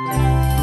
Música